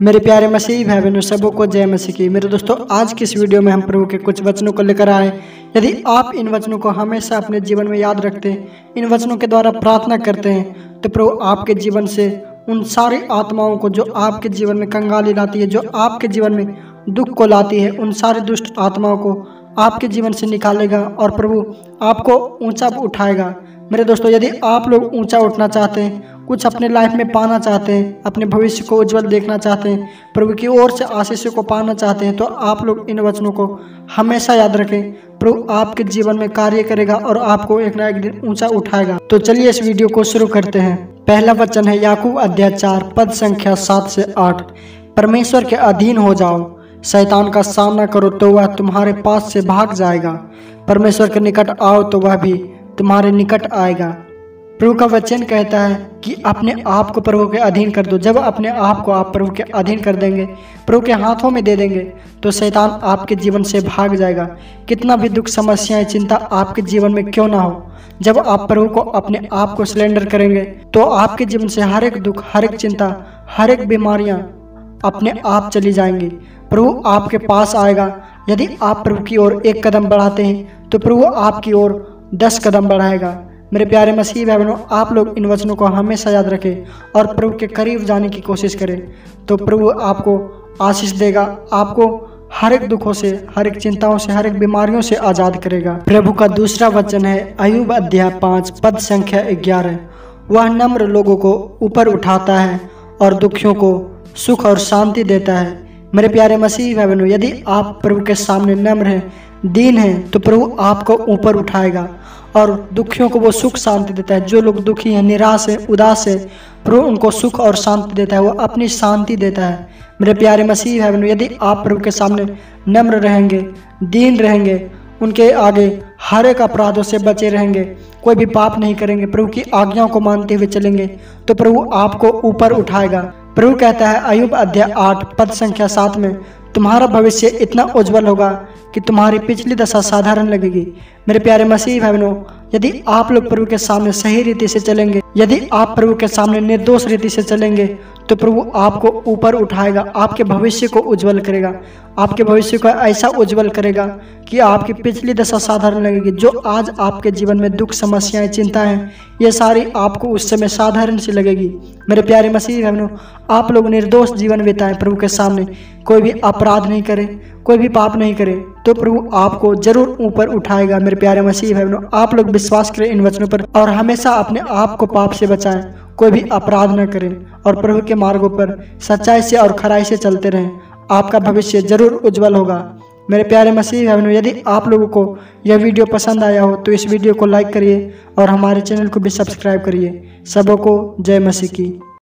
मेरे प्यारे मसीह भाई बहनों सबों को जय मसीह की। मेरे दोस्तों, आज की इस वीडियो में हम प्रभु के कुछ वचनों को लेकर आए यदि आप इन वचनों को हमेशा अपने जीवन में याद रखते हैं, इन वचनों के द्वारा प्रार्थना करते हैं तो प्रभु आपके जीवन से उन सारी आत्माओं को जो आपके जीवन में कंगाली लाती है, जो आपके जीवन में दुख को लाती है, उन सारे दुष्ट आत्माओं को आपके जीवन से निकालेगा और प्रभु आपको ऊँचा उठाएगा। मेरे दोस्तों, यदि आप लोग ऊँचा उठना चाहते हैं कुछ अपने लाइफ में पाना चाहते हैं, अपने भविष्य को उज्जवल देखना चाहते हैं, प्रभु की ओर से आशीष को पाना चाहते हैं तो आप लोग इन वचनों को हमेशा याद रखें। प्रभु आपके जीवन में कार्य करेगा और आपको एक ना एक दिन ऊँचा उठाएगा। तो चलिए इस वीडियो को शुरू करते हैं। पहला वचन है याकूब अध्याचार पद संख्या सात से आठ। परमेश्वर के अधीन हो जाओ। शैतान का सामना करो तो वह तुम्हारे पास से भाग जाएगा। परमेश्वर के निकट आओ तो वह भी तुम्हारे निकट आएगा। प्रभु का वचन कहता है कि अपने आप को प्रभु के अधीन कर दो। जब अपने आप को आप प्रभु के अधीन कर देंगे, प्रभु के हाथों में दे देंगे तो शैतान आपके जीवन से भाग जाएगा। कितना भी दुख, समस्याएँ, चिंता आपके जीवन में क्यों ना हो, जब आप प्रभु को अपने आप को सिलेंडर करेंगे तो आपके जीवन से हर एक दुख, हर एक चिंता, हर एक बीमारियाँ अपने आप चली जाएँगी। प्रभु आपके पास आएगा। यदि आप प्रभु की ओर एक कदम बढ़ाते हैं तो प्रभु आपकी ओर दस कदम बढ़ाएगा। मेरे प्यारे मसीह भाई बहनों आप लोग इन वचनों को हमेशा याद रखें और प्रभु के करीब जाने की कोशिश करें। तो प्रभु आपको आशीष देगा, आपको हर एक दुखों से, हर एक चिंताओं से, हर एक बीमारियों से आज़ाद करेगा। प्रभु का दूसरा वचन है अयुब अध्याय पाँच, पद संख्या ग्यारह। वह नम्र लोगों को ऊपर उठाता है और दुखियों को सुख और शांति देता है। मेरे प्यारे मसीह भाई बहनों यदि आप प्रभु के सामने नम्र हैं, दीन हैं तो प्रभु आपको ऊपर उठाएगा। और दुखियों को वो सुख शांति देता है। जो लोग दुखी हैं, निराश है, उदास है प्रभु उनको सुख और शांति देता है। वो अपनी शांति देता है। मेरे प्यारे मसीह है यदि आप प्रभु के सामने नम्र रहेंगे, दीन रहेंगे, उनके आगे हर एक अपराधों से बचे रहेंगे, कोई भी पाप नहीं करेंगे, प्रभु की आज्ञाओं को मानते हुए चलेंगे तो प्रभु आपको ऊपर उठाएगा। प्रभु कहता है अयुब अध्याय आठ, पद संख्या सात में, तुम्हारा भविष्य इतना उज्जवल होगा कि तुम्हारी पिछली दशा साधारण लगेगी। मेरे प्यारे मसीह भाई यदि आप लोग प्रभु के सामने सही रीति से चलेंगे, यदि आप प्रभु के सामने निर्दोष रीति से चलेंगे तो प्रभु आपको ऊपर उठाएगा, आपके भविष्य को उज्जवल करेगा। आपके भविष्य को ऐसा उज्जवल करेगा कि आपकी पिछली दशा साधारण लगेगी। जो आज आपके जीवन में दुख, समस्याएँ, चिंताएँ ये सारी आपको उस समय साधारण सी लगेगी। मेरे प्यारे मसीह बहनों आप लोग निर्दोष जीवन बिताएँ प्रभु के सामने। कोई भी अपराध नहीं करे कोई भी पाप नहीं करे तो प्रभु आपको ज़रूर ऊपर उठाएगा। मेरे प्यारे मसीह भाई बहनों आप लोग विश्वास करें इन वचनों पर और हमेशा अपने आप को पाप से बचाएँ। कोई भी अपराध न करें और प्रभु के मार्गों पर सच्चाई से और खराई से चलते रहें। आपका भविष्य ज़रूर उज्जवल होगा। मेरे प्यारे मसीह भाई बहनों यदि आप लोगों को यह वीडियो पसंद आया हो तो इस वीडियो को लाइक करिए और हमारे चैनल को भी सब्सक्राइब करिए। सबों को जय मसीह की।